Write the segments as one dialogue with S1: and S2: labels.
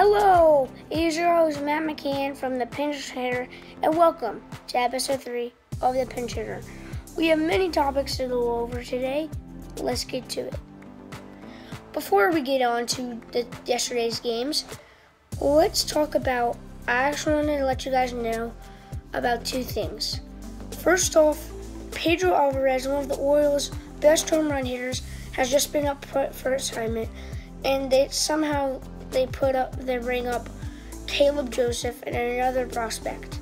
S1: Hello, it is your host Matt McCann from the Pinch Hitter, and welcome to episode 3 of the Pinch Hitter. We have many topics to go over today. Let's get to it. Before we get on to the, yesterday's games, let's talk about. I actually wanted to let you guys know about two things. First off, Pedro Alvarez, one of the Orioles' best home run hitters, has just been up for assignment, and they somehow they put up they bring up Caleb Joseph and another prospect.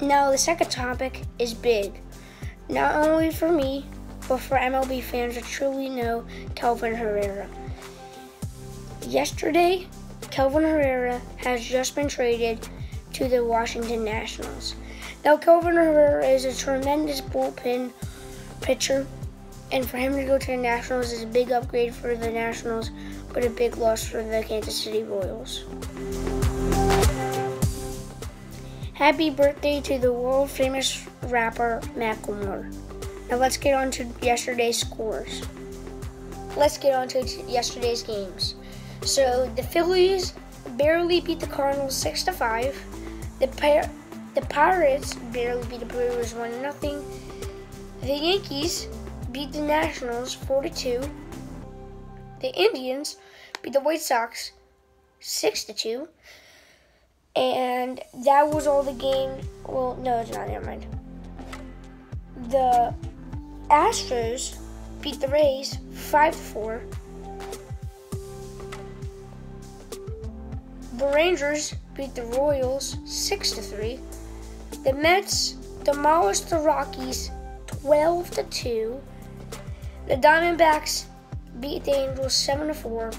S1: Now the second topic is big, not only for me, but for MLB fans that truly know Kelvin Herrera. Yesterday, Kelvin Herrera has just been traded to the Washington Nationals. Now, Kelvin Herrera is a tremendous bullpen pitcher, and for him to go to the Nationals is a big upgrade for the Nationals, but a big loss for the Kansas City Royals. Happy birthday to the world famous rapper Macklemore. Now let's get on to yesterday's scores. Let's get on to yesterday's games. So the Phillies barely beat the Cardinals six to five. The the Pirates barely beat the Brewers 1 0. The Yankees beat the Nationals 4 2. The Indians beat the White Sox 6 2. And that was all the game. Well, no, it's not. Never mind. The Astros beat the Rays 5 4. The Rangers beat the Royals 6 3. The Mets demolished the Rockies 12 to 2. The Diamondbacks beat the Angels 7 to 4.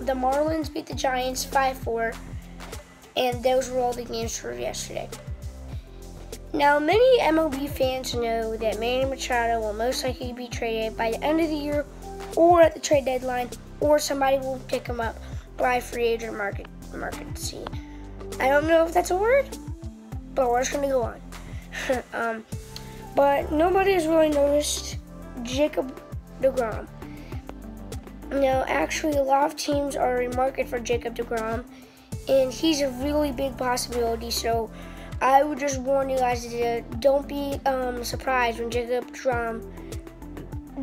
S1: The Marlins beat the Giants 5 4. And those were all the games for yesterday. Now, many MLB fans know that Manny Machado will most likely be traded by the end of the year or at the trade deadline, or somebody will pick him up by free agent market market. See, I don't know if that's a word, but we're just gonna go on. um, but nobody has really noticed Jacob DeGrom. Now, actually, a lot of teams are in market for Jacob DeGrom, and he's a really big possibility. So, I would just warn you guys to don't be um, surprised when Jacob DeGrom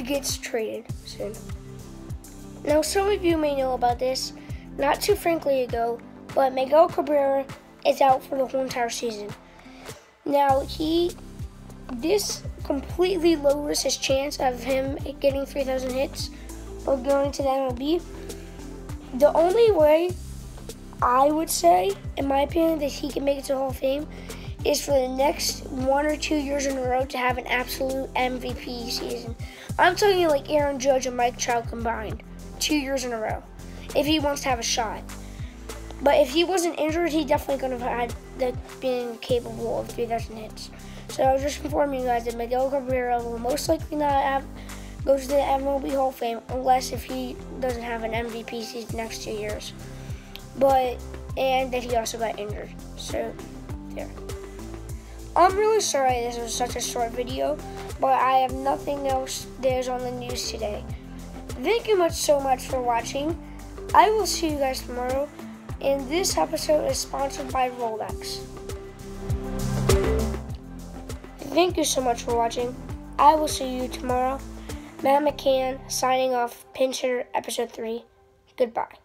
S1: gets traded soon. Now, some of you may know about this. Not too frankly ago, but Miguel Cabrera is out for the whole entire season. Now, he, this completely lowers his chance of him getting 3,000 hits or going to the MLB. The only way I would say, in my opinion, that he can make it to Hall of Fame is for the next one or two years in a row to have an absolute MVP season. I'm talking like Aaron Judge and Mike Trout combined, two years in a row, if he wants to have a shot. But if he wasn't injured, he definitely could have had the, been capable of 3,000 hits. So I was just informing you guys that Miguel Cabrera will most likely not have go to the MLB Hall of Fame unless if he doesn't have an MVP season next two years. But and that he also got injured. So there. I'm really sorry this was such a short video, but I have nothing else there's on the news today. Thank you much so much for watching. I will see you guys tomorrow and this episode is sponsored by Rolex. Thank you so much for watching. I will see you tomorrow. Matt McCann signing off, Pinch Hitter, Episode 3. Goodbye.